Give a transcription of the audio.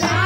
la